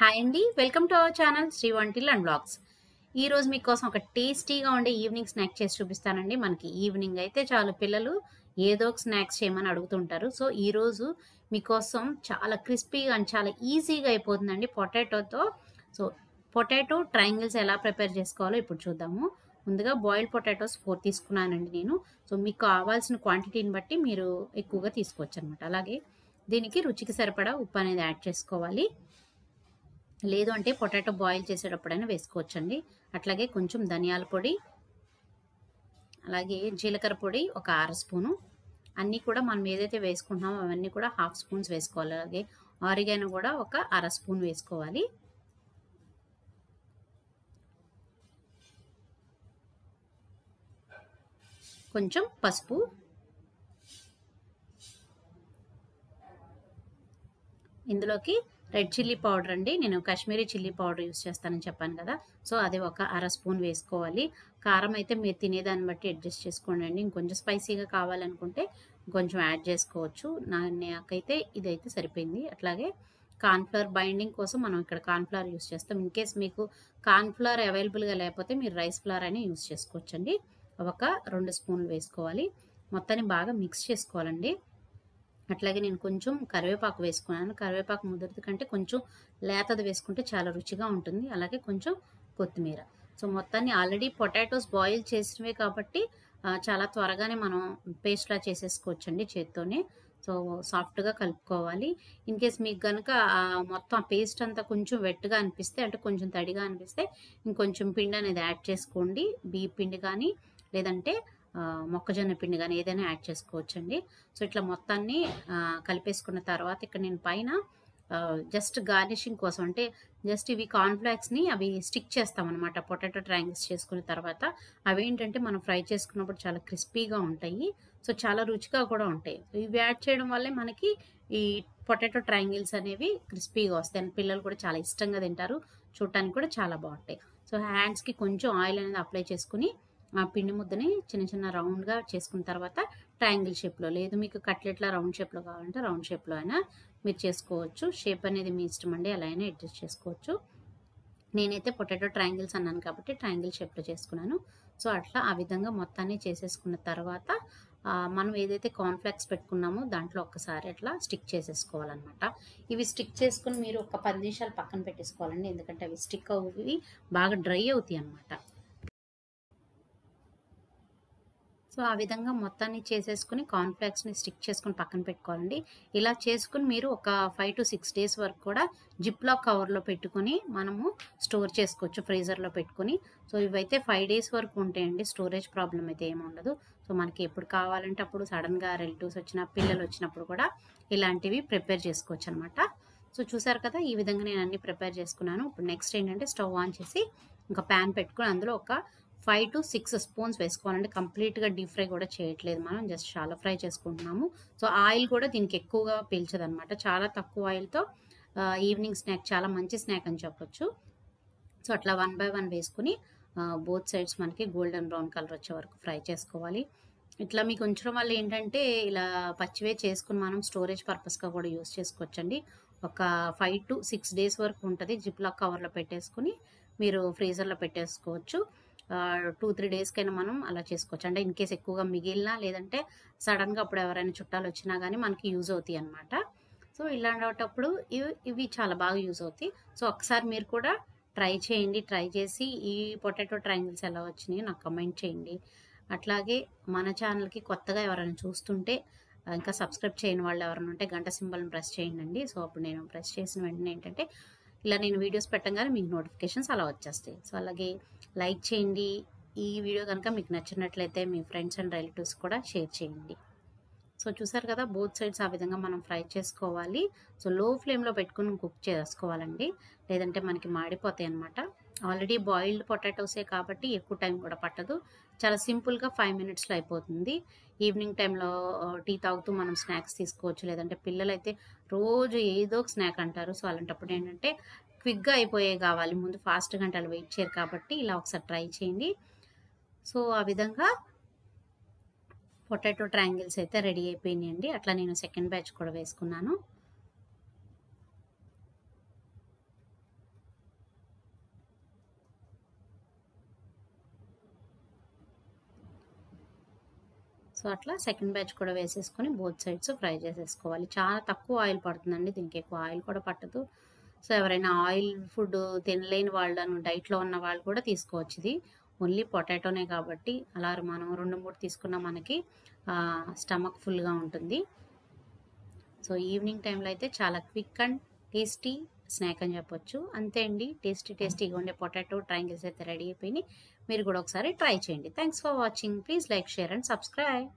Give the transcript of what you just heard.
Hi అండి welcome to our channel Sri until and blogs ఈరోజు మీకోసం ఒక టేస్టీగా ఉండే ఈవినింగ్ స్నాక్ చేసి చూపిస్తానండి. మనకి ఈవినింగ్ అయితే చాలు పిల్లలు ఏదో ఒక స్నాక్స్ చేయమని అడుగుతుంటారు. సో ఈ రోజు మీకోసం చాలా క్రిస్పీగా అండ్ చాలా ఈజీగా అయిపోతుందండి పొటాటోతో. సో పొటాటో ట్రయాంగిల్స్ ఎలా ప్రిపేర్ చేసుకోవాలో ఇప్పుడు చూద్దాము. ముందుగా బాయిల్డ్ పొటాటోస్ ఫోర్ తీసుకున్నానండి నేను. సో మీకు కావాల్సిన క్వాంటిటీని బట్టి మీరు ఎక్కువగా తీసుకోవచ్చు అనమాట అలాగే దీనికి రుచికి సరిపడా ఉప్పు అనేది యాడ్ చేసుకోవాలి. లేదు అంటే పొటాటో బాయిల్ చేసేటప్పుడైనా వేసుకోవచ్చండి. అట్లాగే కొంచెం ధనియాల పొడి అలాగే జీలకర్ర పొడి ఒక అర స్పూను. అన్నీ కూడా మనం ఏదైతే వేసుకుంటున్నామో అవన్నీ కూడా హాఫ్ స్పూన్స్ వేసుకోవాలి. అలాగే ఆరిగాను కూడా ఒక అర స్పూన్ వేసుకోవాలి. కొంచెం పసుపు. ఇందులోకి రెడ్ చిల్లీ పౌడర్ అండి. నేను కాశ్మీరీ చిల్లీ పౌడర్ యూస్ చేస్తానని చెప్పాను కదా. సో అది ఒక అర స్పూన్ వేసుకోవాలి. కారం అయితే మీరు తినేదాన్ని బట్టి అడ్జస్ట్ చేసుకోండి అండి. ఇంకొంచెం స్పైసీగా కావాలనుకుంటే కొంచెం యాడ్ చేసుకోవచ్చు. నా నాకైతే ఇదైతే సరిపోయింది. అట్లాగే కార్న్ఫ్లవర్ బైండింగ్ కోసం మనం ఇక్కడ కార్న్ఫ్లవర్ యూస్ చేస్తాం. ఇన్ కేస్ మీకు కార్న్ఫ్లవర్ అవైలబుల్గా లేకపోతే మీరు రైస్ ఫ్లవర్ అయినా యూస్ చేసుకోవచ్చండి. ఒక రెండు స్పూన్లు వేసుకోవాలి. మొత్తాన్ని బాగా మిక్స్ చేసుకోవాలండి. అట్లాగే నేను కొంచెం కరివేపాకు వేసుకున్నాను. కరివేపాకు ముదిరిది కంటే కొంచెం లేతది వేసుకుంటే చాలా రుచిగా ఉంటుంది. అలాగే కొంచెం కొత్తిమీర. సో మొత్తాన్ని ఆల్రెడీ పొటాటోస్ బాయిల్ చేసినవే కాబట్టి చాలా త్వరగానే మనం పేస్ట్లా చేసేసుకోవచ్చండి చేత్తోనే. సో సాఫ్ట్గా కలుపుకోవాలి. ఇన్ కేస్ మీకు కనుక మొత్తం ఆ పేస్ట్ అంతా కొంచెం వెట్గా అనిపిస్తే అంటే కొంచెం తడిగా అనిపిస్తే ఇంకొంచెం పిండి అనేది యాడ్ చేసుకోండి. బియ్య పిండి కానీ లేదంటే మొక్కజొన్న పిండి కానీ ఏదైనా యాడ్ చేసుకోవచ్చండి. సో ఇట్లా మొత్తాన్ని కలిపేసుకున్న తర్వాత ఇక్కడ నేను పైన జస్ట్ గార్నిషింగ్ కోసం అంటే జస్ట్ ఇవి కార్న్ఫ్లాక్స్ని అవి స్టిక్ చేస్తామన్నమాట. పొటాటో ట్రయాంగిల్స్ చేసుకున్న తర్వాత అవి ఏంటంటే మనం ఫ్రై చేసుకున్నప్పుడు చాలా క్రిస్పీగా ఉంటాయి. సో చాలా రుచిగా కూడా ఉంటాయి. ఇవి యాడ్ చేయడం వల్లే మనకి ఈ పొటాటో ట్రయాంగిల్స్ అనేవి క్రిస్పీగా వస్తాయి. పిల్లలు కూడా చాలా ఇష్టంగా తింటారు. చూడటానికి కూడా చాలా బాగుంటాయి. సో హ్యాండ్స్కి కొంచెం ఆయిల్ అనేది అప్లై చేసుకుని పిండి ముద్దని చిన్న చిన్న రౌండ్గా చేసుకున్న తర్వాత ట్రయాంగిల్ షేప్లో లేదు మీకు కట్లెట్లా రౌండ్ షేప్లో కావాలంటే రౌండ్ షేప్లో అయినా మీరు చేసుకోవచ్చు. షేప్ అనేది మీ ఇష్టం అండి అలా అయినా అడ్జస్ట్ చేసుకోవచ్చు. నేనైతే పొటాటో ట్రయాంగిల్స్ అన్నాను కాబట్టి ట్రయాంగిల్ షేప్లో చేసుకున్నాను. సో అట్లా ఆ విధంగా మొత్తాన్ని చేసేసుకున్న తర్వాత మనం ఏదైతే కాన్ఫ్లెక్స్ పెట్టుకున్నామో దాంట్లో ఒక్కసారి అట్లా స్టిక్ చేసేసుకోవాలన్నమాట. ఇవి స్టిక్ చేసుకుని మీరు ఒక పది నిమిషాలు పక్కన పెట్టేసుకోవాలండి ఎందుకంటే అవి స్టిక్ అవి బాగా డ్రై అవుతాయి అన్నమాట సో ఆ విధంగా మొత్తాన్ని చేసేసుకుని కార్న్ఫ్లాక్స్ని స్టిక్ చేసుకుని పక్కన పెట్టుకోవాలండి. ఇలా చేసుకుని మీరు ఒక ఫైవ్ టు సిక్స్ డేస్ వరకు కూడా జిప్లాక్ కవర్లో పెట్టుకుని మనము స్టోర్ చేసుకోవచ్చు ఫ్రీజర్లో పెట్టుకుని. సో ఇవైతే ఫైవ్ డేస్ వరకు ఉంటాయండి. స్టోరేజ్ ప్రాబ్లం అయితే ఏమి ఉండదు. సో మనకి ఎప్పుడు కావాలంటే అప్పుడు సడన్గా రిలేటివ్స్ వచ్చిన పిల్లలు వచ్చినప్పుడు కూడా ఇలాంటివి ప్రిపేర్ చేసుకోవచ్చు అనమాట సో చూసారు కదా ఈ విధంగా నేను అన్ని ప్రిపేర్ చేసుకున్నాను. ఇప్పుడు నెక్స్ట్ ఏంటంటే స్టవ్ ఆన్ చేసి ఒక ప్యాన్ పెట్టుకుని అందులో ఒక ఫైవ్ టు సిక్స్ స్పూన్స్ వేసుకోవాలంటే కంప్లీట్గా డీప్ ఫ్రై కూడా చేయట్లేదు మనం. జస్ట్ చాలా ఫ్రై చేసుకుంటున్నాము. సో ఆయిల్ కూడా దీనికి ఎక్కువగా పీల్చదనమాట చాలా తక్కువ ఆయిల్తో ఈవినింగ్ స్నాక్ చాలా మంచి స్నాక్ అని చెప్పొచ్చు. సో అట్లా వన్ బై వన్ వేసుకుని బోత్ సైడ్స్ మనకి గోల్డెన్ బ్రౌన్ కలర్ వచ్చే వరకు ఫ్రై చేసుకోవాలి. ఇట్లా మీకు ఉంచడం వల్ల ఏంటంటే ఇలా పచ్చివే చేసుకుని మనం స్టోరేజ్ పర్పస్గా కూడా యూస్ చేసుకోవచ్చండి. ఒక ఫైవ్ టు సిక్స్ డేస్ వరకు ఉంటుంది. జిప్లాక్ కవర్లో పెట్టేసుకుని మీరు ఫ్రీజర్లో పెట్టేసుకోవచ్చు. టూ త్రీ డేస్కైనా మనం అలా చేసుకోవచ్చు. అంటే ఇన్ కేస్ ఎక్కువగా మిగిలినా లేదంటే సడన్గా అప్పుడు ఎవరైనా చుట్టాలు వచ్చినా కానీ మనకి యూజ్ అవుతాయి అనమాట సో ఇలాంటప్పుడు ఇవి ఇవి చాలా బాగా యూజ్ అవుతాయి. సో ఒకసారి మీరు కూడా ట్రై చేయండి. ట్రై చేసి ఈ పొటాటో ట్రయాంగిల్స్ ఎలా వచ్చినాయో నాకు కమెంట్ చేయండి. అట్లాగే మన ఛానల్కి కొత్తగా ఎవరైనా చూస్తుంటే ఇంకా సబ్స్క్రైబ్ చేయని వాళ్ళు ఎవరైనా ఉంటే గంట సింబల్ని ప్రెస్ చేయండి సో అప్పుడు నేను ప్రెస్ చేసిన వెంటనే ఏంటంటే ఇలా నేను వీడియోస్ పెట్టగానే మీకు నోటిఫికేషన్స్ అలా వచ్చేస్తాయి. సో అలాగే లైక్ చేయండి. ఈ వీడియో కనుక మీకు నచ్చినట్లయితే మీ ఫ్రెండ్స్ అండ్ రిలేటివ్స్ కూడా షేర్ చేయండి. సో చూసారు కదా బోత్ సైడ్స్ ఆ విధంగా మనం ఫ్రై చేసుకోవాలి. సో లో ఫ్లేమ్లో పెట్టుకుని కుక్ చేసుకోవాలండి. లేదంటే మనకి మాడిపోతాయి అనమాట ఆల్రెడీ బాయిల్డ్ పొటాటోసే కాబట్టి ఎక్కువ టైం కూడా పట్టదు. చాలా సింపుల్గా ఫైవ్ మినిట్స్లో అయిపోతుంది. ఈవినింగ్ టైంలో టీ తాగుతూ మనం స్నాక్స్ తీసుకోవచ్చు. లేదంటే పిల్లలు అయితే రోజు ఏదో ఒక స్నాక్ అంటారు. సో అలాంటప్పుడు ఏంటంటే క్విక్గా అయిపోయే కావాలి. ముందు ఫాస్ట్ గంటలు వెయిట్ చేయరు కాబట్టి ఇలా ఒకసారి ట్రై చేయండి. సో ఆ విధంగా పొటాటో ట్రయాంగిల్స్ అయితే రెడీ అయిపోయినాయండి. అట్లా నేను సెకండ్ బ్యాచ్ కూడా వేసుకున్నాను. సో అట్లా సెకండ్ బ్యాచ్ కూడా వేసేసుకొని బోత్ సైడ్స్ ఫ్రై చేసేసుకోవాలి. చాలా తక్కువ ఆయిల్ పడుతుందండి దీనికి ఎక్కువ ఆయిల్ కూడా పట్టదు. సో ఎవరైనా ఆయిల్ ఫుడ్ తినలేని వాళ్ళను డైట్లో ఉన్న వాళ్ళు కూడా తీసుకోవచ్చు ఇది. ఓన్లీ పొటాటోనే కాబట్టి అలా మనం రెండు మూడు తీసుకున్న మనకి స్టమక్ ఫుల్గా ఉంటుంది. సో ఈవినింగ్ టైంలో అయితే చాలా క్విక్ అండ్ టేస్టీ స్నాక్ అని చెప్పొచ్చు. అంతే అండి. టేస్టీ టేస్టీగా ఉండే పొటాటో ట్రయాంగిల్స్ అయితే రెడీ అయిపోయినాయి. మీరు కూడా ఒకసారి ట్రై చేయండి. Thanks for watching please like share and subscribe